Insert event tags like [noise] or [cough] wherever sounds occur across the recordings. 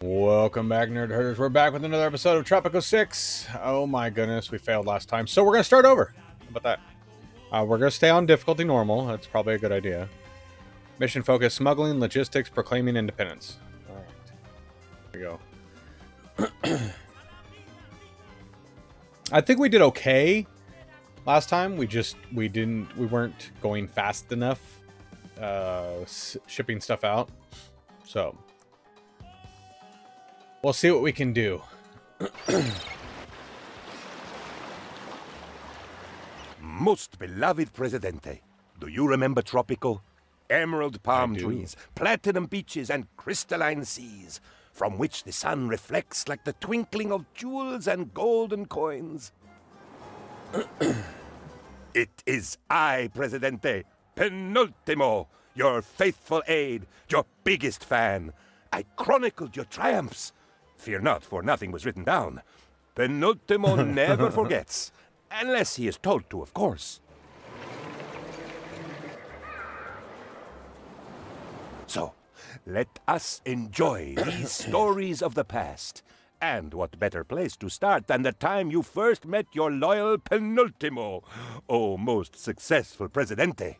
Welcome back, Nerd Herders. We're back with another episode of Tropico 6. Oh my goodness, we failed last time. So we're going to start over. How about that? Uh, we're going to stay on difficulty normal. That's probably a good idea. Mission focus, smuggling, logistics, proclaiming independence. Alright. Here we go. [clears throat] I think we did okay last time. We just, we didn't, we weren't going fast enough uh, shipping stuff out. So, we'll see what we can do. Most beloved Presidente, do you remember Tropico? Emerald palm trees, platinum beaches, and crystalline seas, from which the sun reflects like the twinkling of jewels and golden coins. [clears throat] it is I, Presidente, Penultimo, your faithful aide, your biggest fan. I chronicled your triumphs. Fear not, for nothing was written down. Penultimo [laughs] never forgets, unless he is told to, of course. So, let us enjoy [coughs] these stories of the past. And what better place to start than the time you first met your loyal Penultimo, oh most successful Presidente.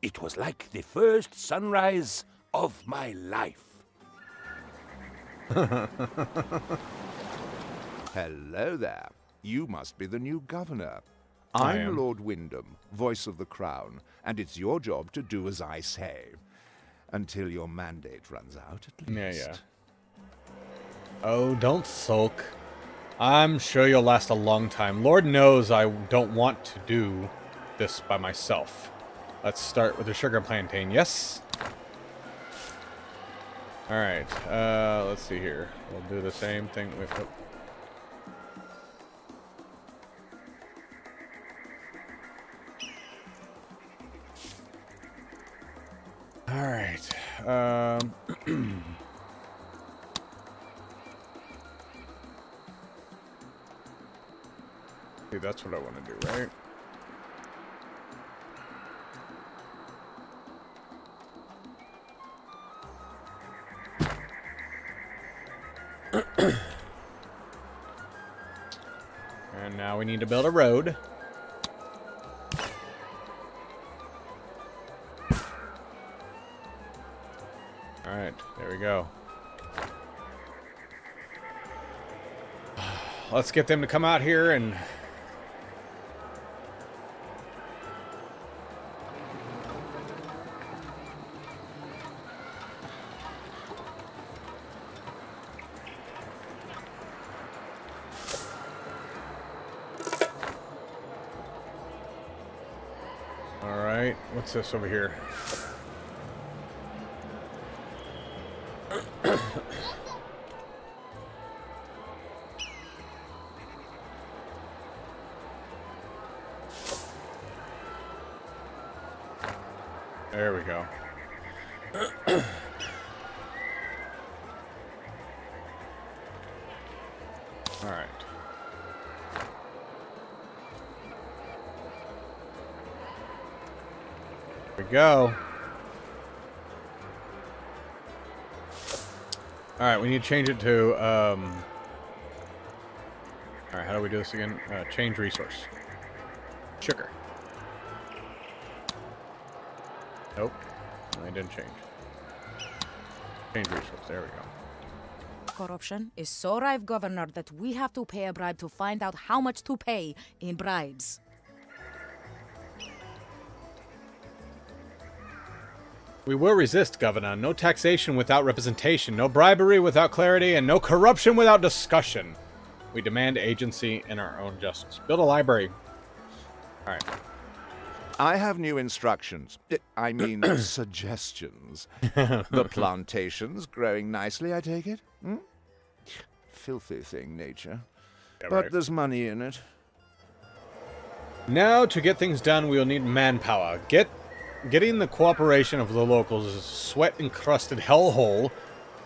It was like the first sunrise of my life. [laughs] Hello there. You must be the new governor. I'm. Lord Wyndham, voice of the crown, and it's your job to do as I say. Until your mandate runs out, at Yeah, least. yeah. Oh, don't sulk. I'm sure you'll last a long time. Lord knows I don't want to do this by myself. Let's start with the sugar plantain. Yes? Alright, uh, let's see here. We'll do the same thing with... oh. Alright, um... [clears throat] That's what I want to do, right? Need to build a road. Alright, there we go. [sighs] Let's get them to come out here and Alright, what's this over here? There we go. Go. Alright, we need to change it to, um... Alright, how do we do this again? Uh, change resource. Sugar. Nope. No, it didn't change. Change resource. There we go. Corruption is so rife, Governor, that we have to pay a bribe to find out how much to pay in bribes. We will resist, Governor. No taxation without representation, no bribery without clarity, and no corruption without discussion. We demand agency and our own justice. Build a library. Alright. I have new instructions. I- I mean, [coughs] suggestions. the plantation's growing nicely, I take it? Hmm? Filthy thing, nature. Yeah, but right. there's money in it. Now, to get things done, we'll need manpower. Get Getting the cooperation of the locals is sweat-encrusted hellhole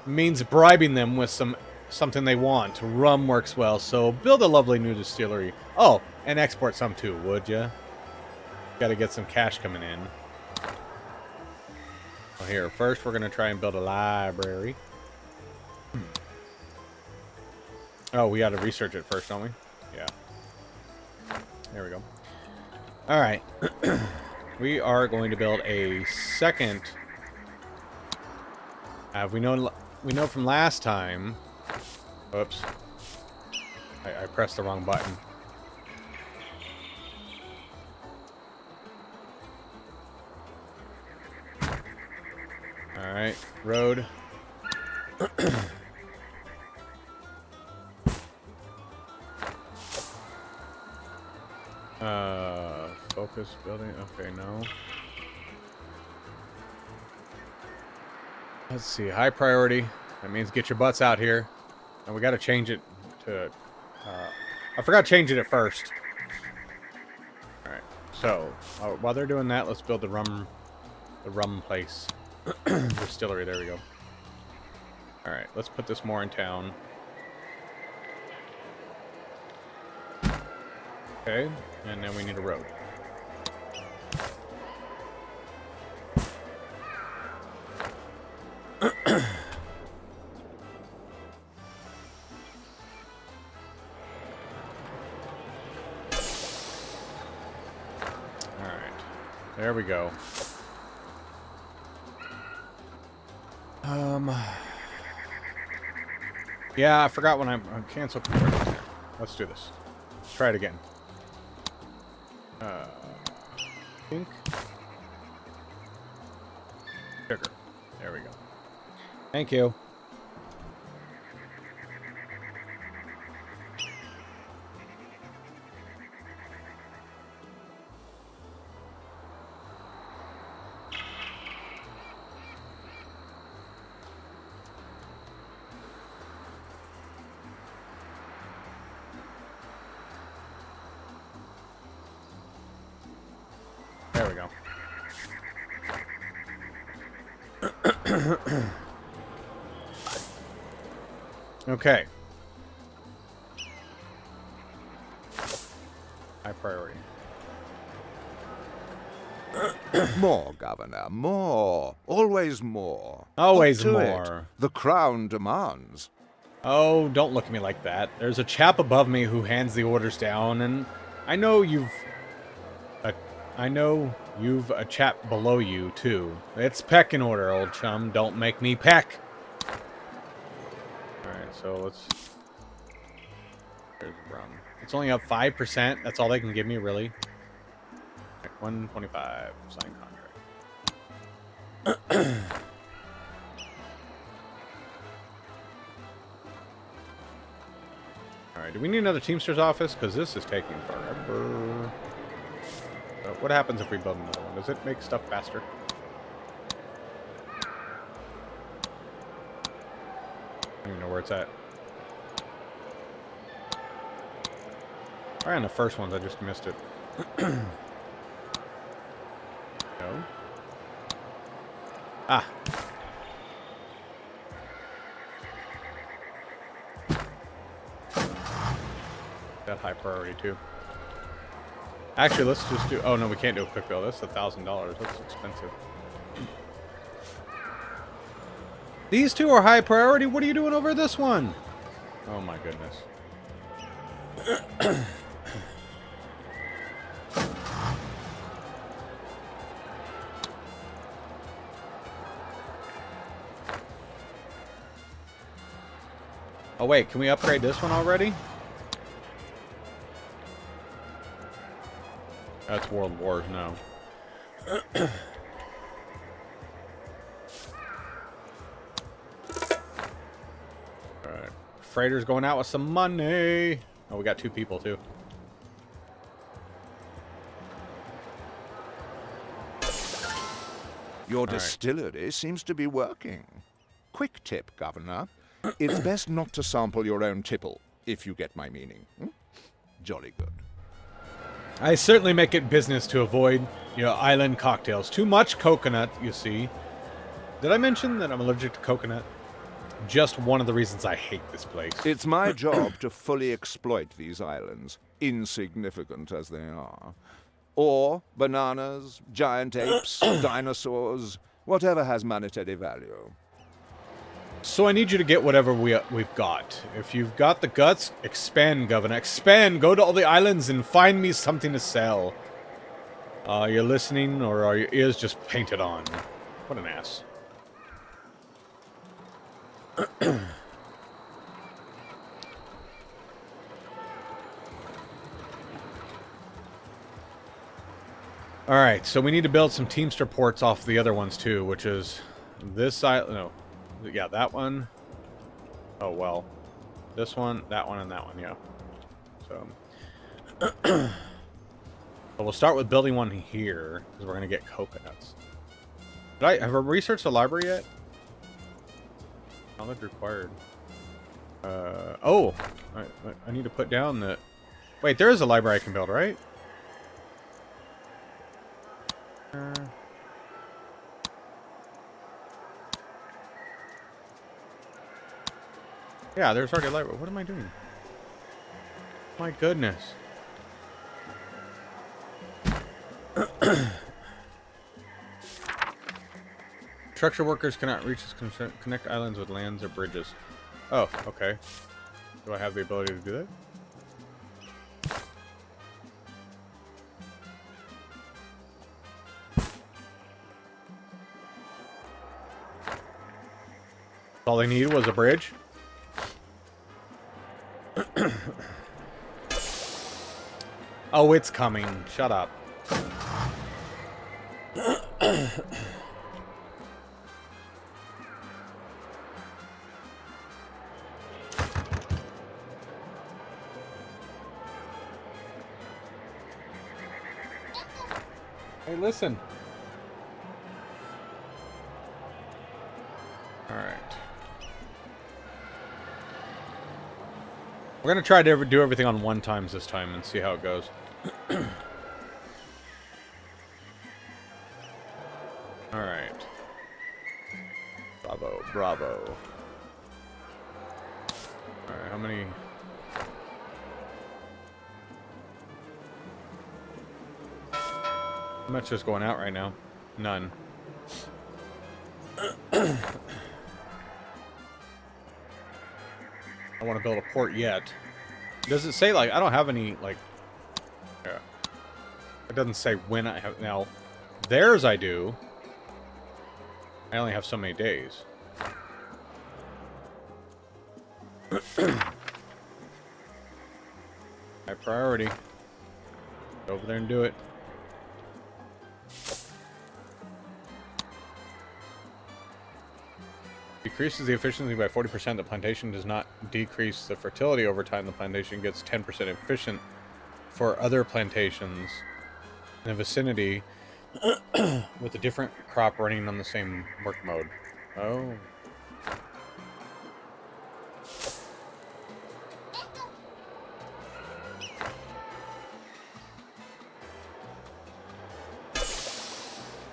means bribing them with some something they want. Rum works well, so build a lovely new distillery. Oh, and export some too, would ya? Got to get some cash coming in. Well, here, first we're to try and build a library. Hmm. Oh, we got to research it first, don't we? Yeah. There we go. All right. [clears throat] we are going to build a second. Uh, we know we know from last time. Oops. I, I pressed the wrong button. All right, road. [clears throat] uh, focus building. Okay, no. Let's see. High priority. That means get your butts out here. And we got to change it to. Uh, I forgot to change it at first. All right. So uh, while they're doing that, let's build the rum, the rum place, [clears throat] distillery. There we go. All right. Let's put this more in town. Okay, and then we need a road. There we go. Um... Yeah, I forgot when I, I canceled. Let's do this. Let's try it again. Uh, pink. Sugar. Thank you. Okay. High priority. [coughs] More, Governor, more. Always more. Always to it. more. The crown demands. Oh, don't look at me like that. There's a chap above me who hands the orders down, and I know you've. A, I know you've a chap below you, too. It's pecking order, old chum. Don't make me peck. So let's. There's rum. It's only up 5%. That's all they can give me, really. 125. Sign contract. Alright, do we need another Teamster's office? Because this is taking forever. Uh, what happens if we build another one? Does it make stuff faster? I don't even know where it's at. Alright, on the first ones, I just missed it. [clears throat] no. Ah. That high priority too. Actually, let's just do. Oh no, we can't do a quick bill. That's a thousand dollars. That's expensive. These two are high priority. What are you doing over this one? Oh my goodness. [clears throat] Oh wait, can we upgrade this one already? That's World Wars now. [clears throat] Freighter's going out with some money. Oh, we got two people too. Your right. distillery seems to be working. Quick tip, Governor. It's [clears throat] best not to sample your own tipple, if you get my meaning. Hmm? Jolly good. I certainly make it business to avoid, you know, island cocktails. Too much coconut, you see. Did I mention that I'm allergic to coconut? Just one of the reasons I hate this place. It's my [clears throat] job to fully exploit these islands, insignificant as they are. Or bananas, giant apes, [clears throat] dinosaurs, whatever has monetary value. So I need you to get whatever we we've got. If you've got the guts, expand, Governor. Expand. Go to all the islands and find me something to sell. Uh, you're listening, or are your ears just painted on? What an ass. Alright, so we need to build some Teamster ports off the other ones too, which is this island. No. Yeah, that one. Oh, well. This one, that one, and that one, yeah. So. [clears throat] so we'll start with building one here, because we're going to get coconuts. Did I, have I researched the library yet? Knowledge required. Uh, oh! I, I need to put down the... Wait, there is a library I can build, right? Uh, yeah, there's already a library. What am I doing? My goodness. [clears throat] [clears throat] Structure workers cannot reach connect islands with lands or bridges. Oh, okay. Do I have the ability to do that? All they needed was a bridge. [coughs] oh, it's coming. Shut up. [coughs] [coughs] listen. We're gonna try to do everything on one times this time and see how it goes. Much is going out right now? None. [coughs] I want to build a port yet. Does it say, like, I don't have any, like... Yeah. It doesn't say when I have... Now, theirs I do. I only have so many days. [coughs] High priority. Go over there and do it. Decreases the efficiency by 40%, the plantation does not decrease the fertility over time. The plantation gets 10% efficient for other plantations in the vicinity [coughs] with a different crop running on the same work mode. Oh.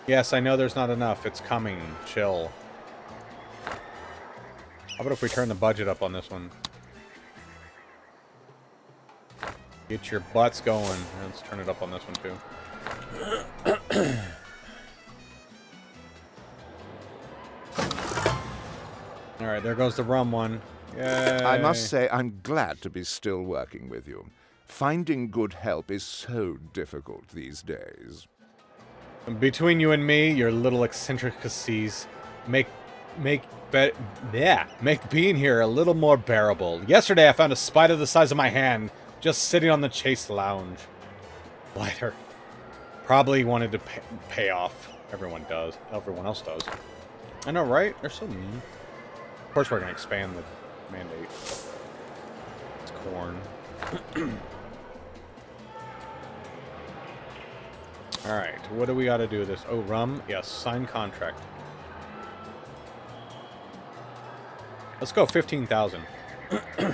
Yes, I know there's not enough. It's coming. Chill. How about if we turn the budget up on this one? Get your butts going. Let's turn it up on this one too. Alright, there goes the rum one. Yay. I must say, I'm glad to be still working with you. Finding good help is so difficult these days. Between you and me, your little eccentricities make make be yeah, make being here a little more bearable. Yesterday I found a spider the size of my hand just sitting on the chase lounge. Lighter. Probably wanted to pay, pay off. Everyone does. Everyone else does. I know, right? They're so mean. Of course we're going to expand the mandate. It's corn. [clears throat] Alright, what do we got to do with this? Oh, rum? Yes, sign contract. Let's go 15,000. [clears throat]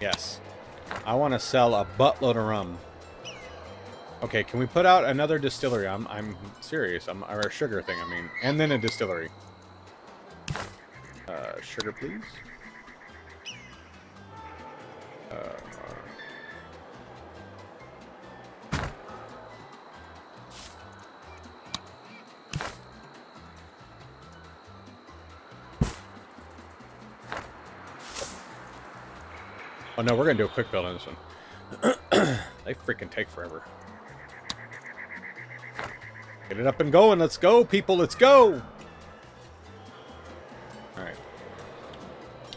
yes. I want to sell a buttload of rum. Okay, can we put out another distillery? I'm, I'm serious. I'm, or a sugar thing, I mean. And then a distillery. Uh, sugar, please. Uh, Oh no, we're gonna do a quick build on this one. [clears throat] they freaking take forever. Get it up and going. Let's go, people. Let's go. All right.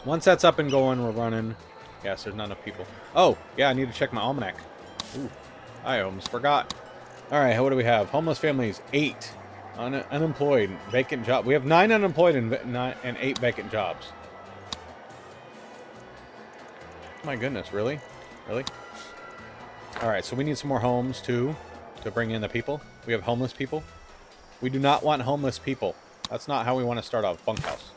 Once that's up and going, we're running. Yes, there's not enough people. Oh, yeah, I need to check my almanac. Ooh, I almost forgot. All right, what do we have? Homeless families, eight. Un unemployed, vacant job. We have nine unemployed and, nine, and eight vacant jobs. My goodness, really? Really? All right, so we need some more homes, too, to bring in the people. We have homeless people. We do not want homeless people. That's not how we want to start off bunkhouse.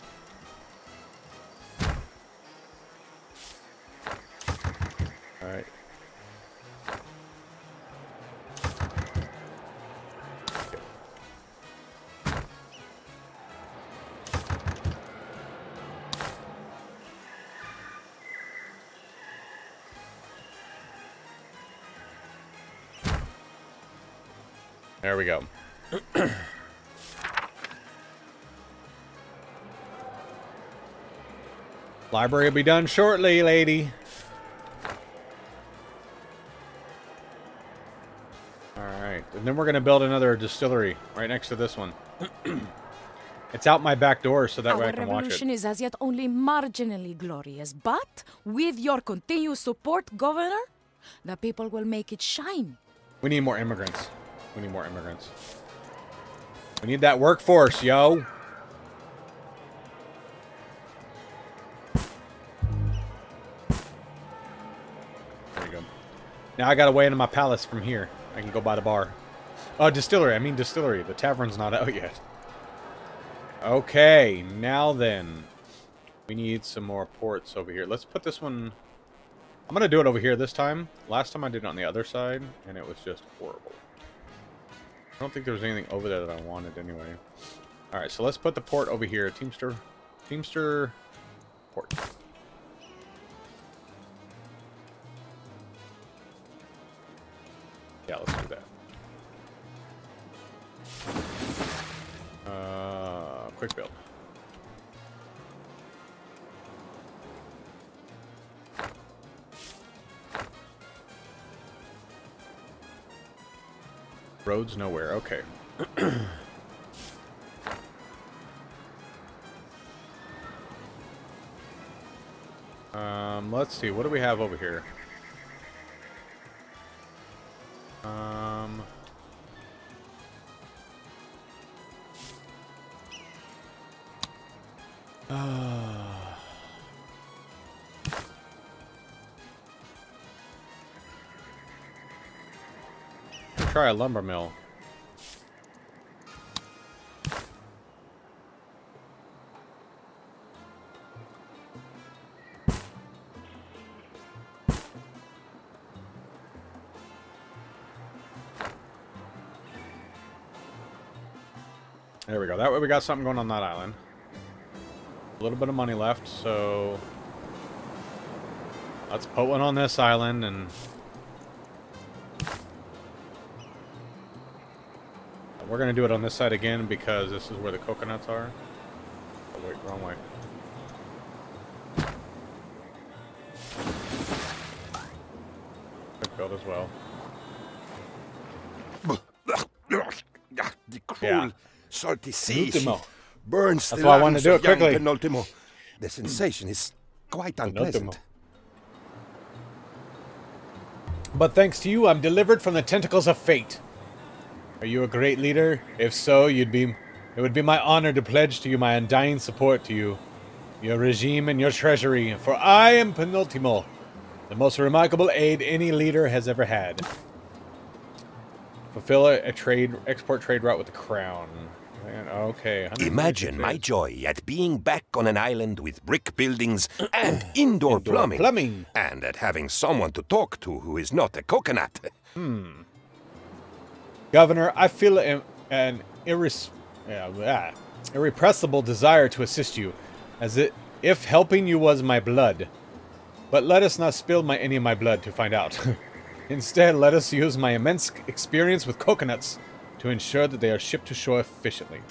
Library will be done shortly, lady. Alright, and then we're going to build another distillery right next to this one. [clears throat] it's out my back door so that Our way I can watch it. revolution is as yet only marginally glorious, but with your continued support, Governor, the people will make it shine. We need more immigrants. We need more immigrants. We need that workforce, yo. Now I got a way into my palace from here. I can go by the bar. Oh, distillery. I mean distillery. The tavern's not out yet. Okay, now then. We need some more ports over here. Let's put this one... I'm to do it over here this time. Last time I did it on the other side, and it was just horrible. I don't think there was anything over there that I wanted anyway. Alright, so let's put the port over here. Teamster... Teamster... Port. Quick build. Roads nowhere. Okay. [clears throat] um, let's see. What do we have over here? Try a lumber mill. There we go. That way we got something going on that island. A little bit of money left, so... Let's put one on this island and... We're going to do it on this side again because this is where the coconuts are. Oh, wait, wrong way. Quick build as well. The cruel, Yeah. salty sea. Burns That's the why I wanted to do it quickly. Penultimo. The sensation is quite unpleasant. But thanks to you, I'm delivered from the tentacles of fate. Are you a great leader? If so, you'd be it would be my honor to pledge to you my undying support to you, your regime and your treasury, for I am Penultimo, the most remarkable aid any leader has ever had. Fulfill a, a trade export trade route with the crown. Man, okay. Imagine my joy at being back on an island with brick buildings [clears throat] and indoor, plumbing. plumbing. And at having someone to talk to who is not a coconut. [laughs] Hmm. Governor, I feel an, an irres- ah, irrepressible desire to assist you, as it, if helping you was my blood. But let us not spill my, any of my blood to find out. [laughs] Instead, let us use my immense experience with coconuts to ensure that they are shipped to shore efficiently.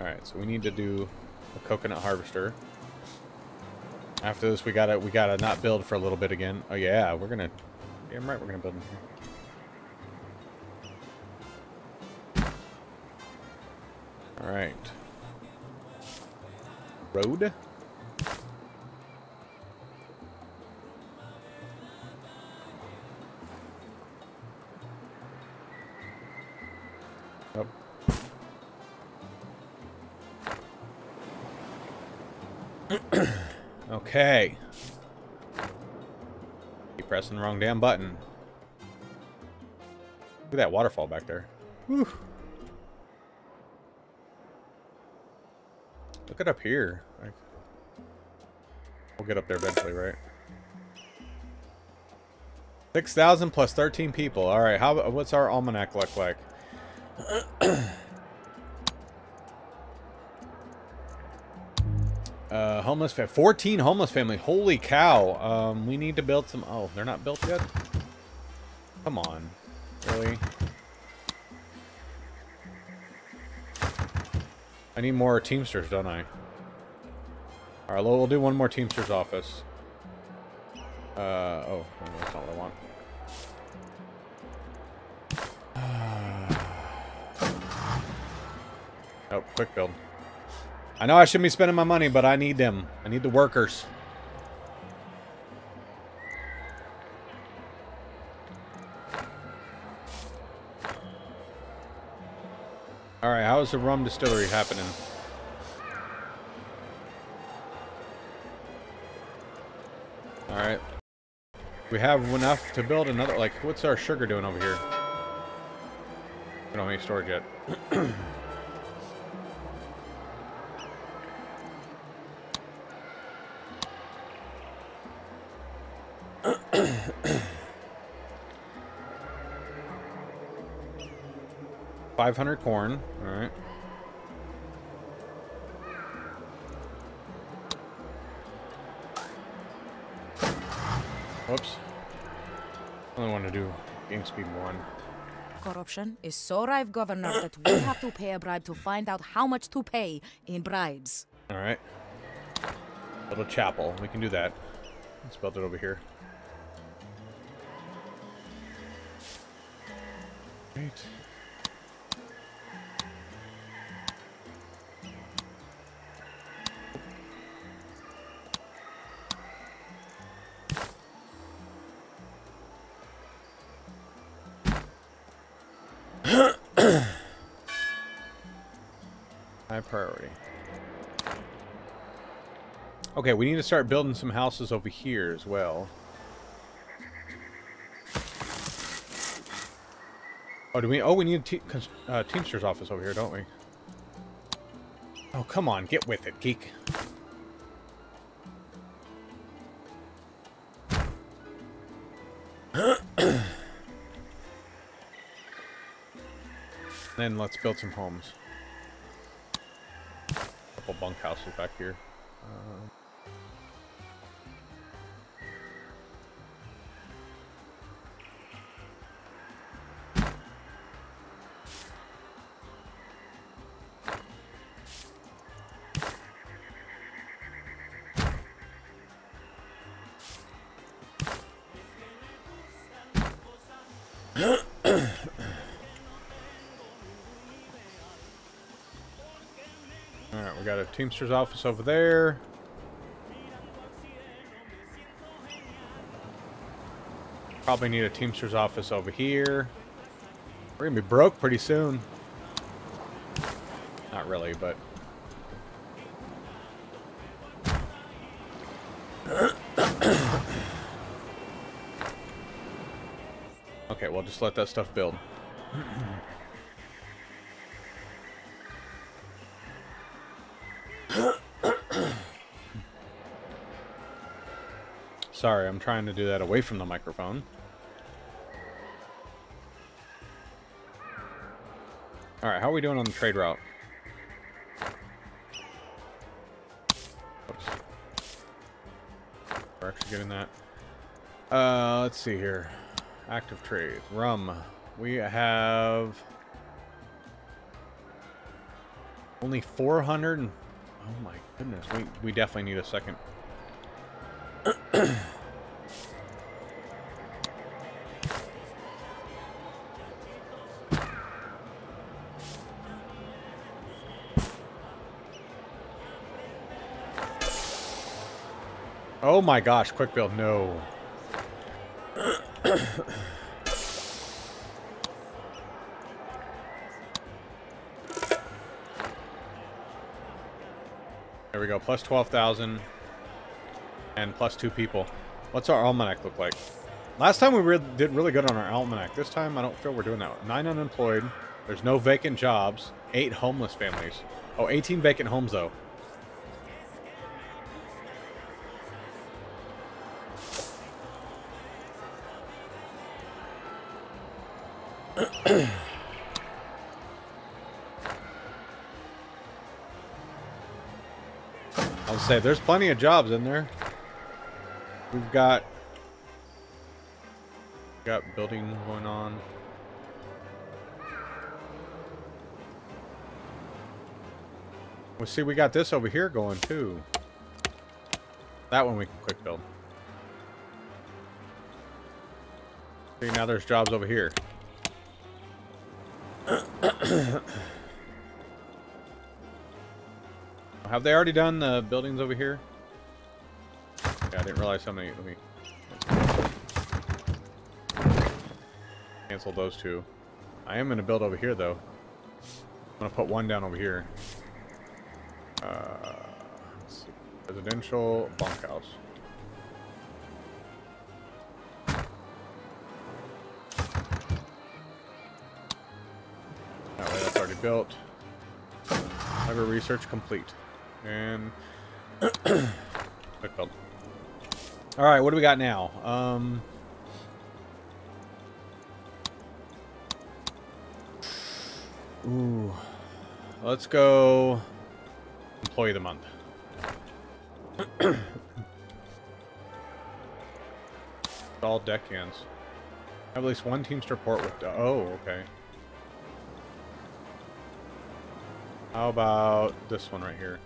Alright, so we need to do a coconut harvester. After this, we gotta we gotta not build for a little bit again. Oh yeah, we're gonna. Damn right, we're gonna build in here. All right. Road. [clears throat] okay. Keep pressing the wrong damn button. Look at that waterfall back there. Whew. Look at up here. Like, we'll get up there eventually, right? 6,000 plus 13 people. All right, how what's our almanac look like? [clears throat] homeless family. 14 homeless family. Holy cow. Um, we need to build some... Oh, they're not built yet? Come on. Really? I need more Teamsters, don't I? Alright, we'll do one more Teamsters office. Uh, oh, that's not what I want. [sighs] Oh, quick build. I know I shouldn't be spending my money, but I need them. I need the workers. Alright, how is the rum distillery happening? Alright. We have enough to build another, like, what's our sugar doing over here? We don't have any storage yet. [clears throat] Five hundred corn. All right. Whoops. Only want to do game speed one. Corruption is so rife, Governor, that we have to pay a bribe to find out how much to pay in bribes. All right. Little chapel. We can do that. Let's build it over here. Right. High priority. Okay, we need to start building some houses over here as well. Oh, do we? Oh, we need a te uh, Teamster's office over here, don't we? Oh, come on, get with it, geek. [coughs] then let's build some homes. Couple bunkhouses back here. Uh, Alright, we got a Teamster's office over there. Probably need a Teamster's office over here. We're gonna be broke pretty soon. Not really, but... [coughs] okay, well, just let that stuff build. Sorry, I'm trying to do that away from the microphone. Alright, how are we doing on the trade route? Oops. We're actually getting that. Uh, let's see here. Active trade. Rum. We have... Only 400 and... Oh my goodness, we, we definitely need a second [clears throat] Oh my gosh, quick build, no. there we go, plus 12,000 and plus two people. What's our almanac look like? Last time we re did really good on our almanac. This time I don't feel we're doing that. Nine unemployed. There's no vacant jobs. Eight homeless families. Oh, 18 vacant homes though. Say there's plenty of jobs in there. We've got got building going on. Well, see, we got this over here going too. That one we can quick build. See, now there's jobs over here. [coughs] [coughs] [coughs] Have they already done the buildings over here? Yeah, I didn't realize how many. Let me cancel those two. I am going to build over here, though. I'm going to put one down over here. Uh. Residential bunkhouse. That way, that's already built. Fiber research complete. And quick build. All right, what do we got now? Um, ooh, let's go. Employee of the month. [clears throat] All deckhands. Have at least one Teamster port with. Oh, okay. How about this one right here?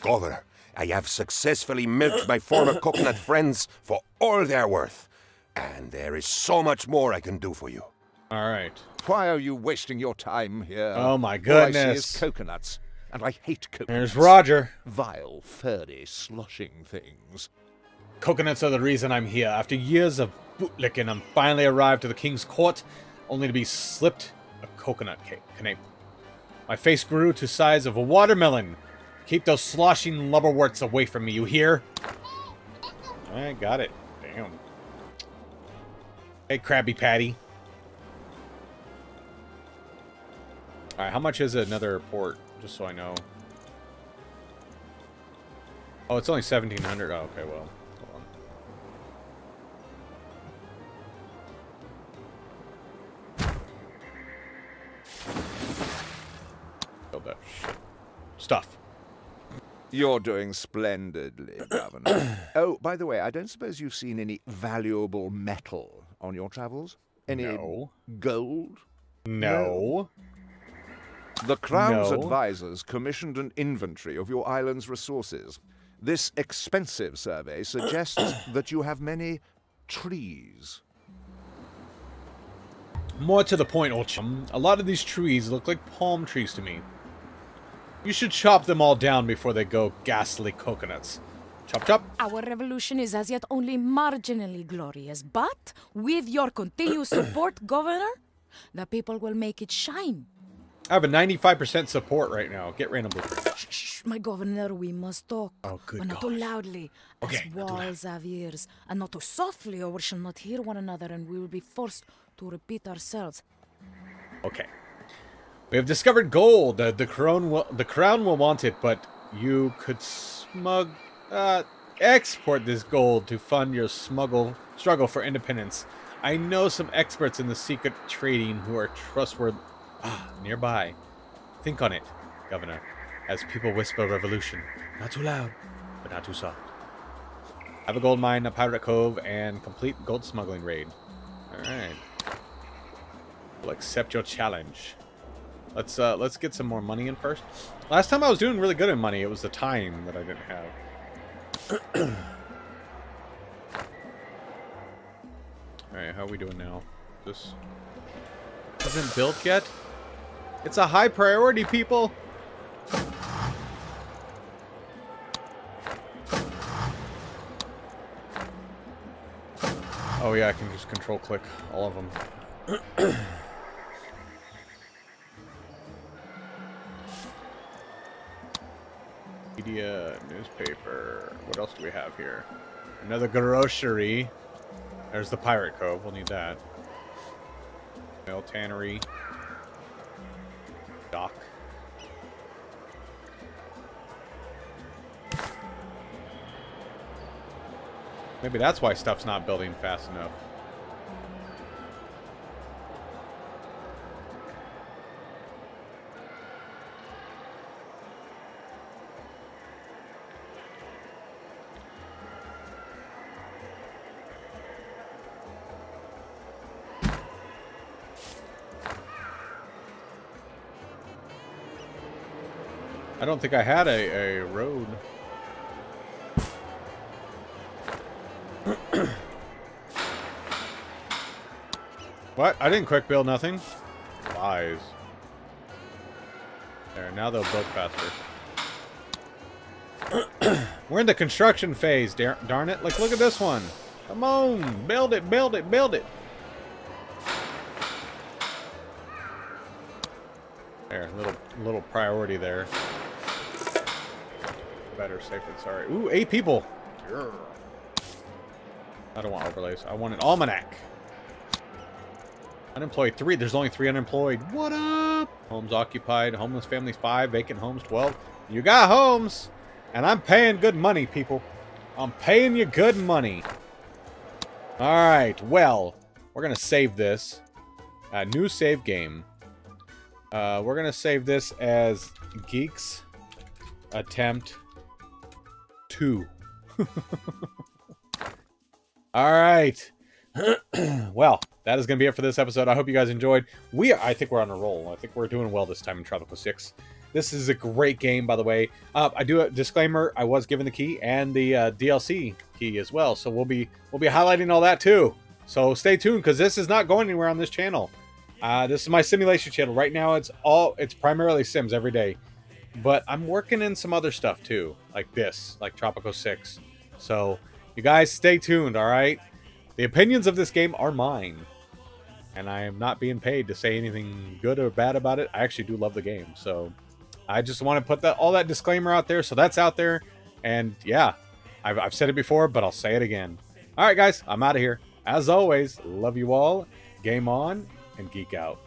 Governor, I have successfully milked my former coconut friends for all they're worth. And there is so much more I can do for you. All right. Why are you wasting your time here? Oh, my All I see goodness. is coconuts, and I hate coconuts. There's Roger. Vile, furry, sloshing things. Coconuts are the reason I'm here. After years of bootlicking, I'm finally arrived to the king's court, only to be slipped a coconut cake. My face grew to size of a watermelon. Keep those sloshing lubberworts away from me, you hear? I got it. Damn. Hey, Krabby Patty. Alright, how much is another port? Just so I know. Oh, it's only 1700 Oh, okay, well. Stuff. You're doing splendidly, [coughs] Governor. oh, by the way, I don't suppose you've seen any valuable metal on your travels? Any No. gold? No. The Crown's No. advisors commissioned an inventory of your island's resources. This expensive survey suggests [coughs] that you have many trees. More to the point, old chum. A lot of these trees look like palm trees to me. You should chop them all down before they go ghastly coconuts. Chop chop. Our revolution is as yet only marginally glorious, but with your continued [clears throat] support, Governor, the people will make it shine. I have a 95% support right now. Get random blueprint. Shh, my Governor, we must talk. Oh, good But not too loudly, Okay, as not too loud. walls have ears, and not too softly, or we shall not hear one another, and we will be forced to repeat ourselves. Okay. We have discovered gold. Uh, the crown will the crown will want it, but you could smug uh export this gold to fund your smuggle struggle for independence. I know some experts in the secret trading who are trustworthy ah, nearby. Think on it, Governor, as people whisper revolution. Not too loud, but not too soft. Have a gold mine, a pirate cove, and complete gold smuggling raid. Alright. We'll accept your challenge. Let's uh, let's get some more money in first. Last time I was doing really good in money. It was the time that I didn't have. [clears throat] Alright, how are we doing now? This isn't built yet? It's a high priority, people! Oh yeah, I can just control click all of them. [clears throat] Media, newspaper. What else do we have here? Another grocery. There's the Pirate Cove. We'll need that. Mill Tannery. Dock. Maybe that's why stuff's not building fast enough. I don't think I had a, a road. [coughs] what? I didn't quick build nothing. Lies. There, now they'll build faster. [coughs] We're in the construction phase, dar darn it. Like, look at this one. Come on, build it, build it, build it. There, little little priority there better safe than sorry. Ooh, eight people. I don't want overlays. I want an almanac. Unemployed three. There's only three unemployed. What up? Homes occupied. Homeless families five. Vacant homes 12. You got homes. And I'm paying good money, people. I'm paying you good money. Alright, well, we're going to save this. Uh, new save game. Uh, we're going to save this as Geeks Attempt two. [laughs] All right. [clears throat] well, that is going to be it for this episode. I hope you guys enjoyed. We, I think we're on a roll. I think we're doing well this time in Tropico 6. This is a great game, by the way. Uh, I do a disclaimer. I was given the key and the uh, DLC key as well, so we'll be we'll be highlighting all that too. So stay tuned because this is not going anywhere on this channel. Uh, this is my simulation channel. Right now, it's all it's primarily Sims every day. But I'm working in some other stuff too, like this, like Tropico 6. So, you guys stay tuned, alright? The opinions of this game are mine. And I am not being paid to say anything good or bad about it. I actually do love the game. So, I just want to put that all that disclaimer out there. So, that's out there. And yeah, I've, I've said it before, but I'll say it again. Alright, guys, I'm out of here. As always, love you all. Game on and geek out.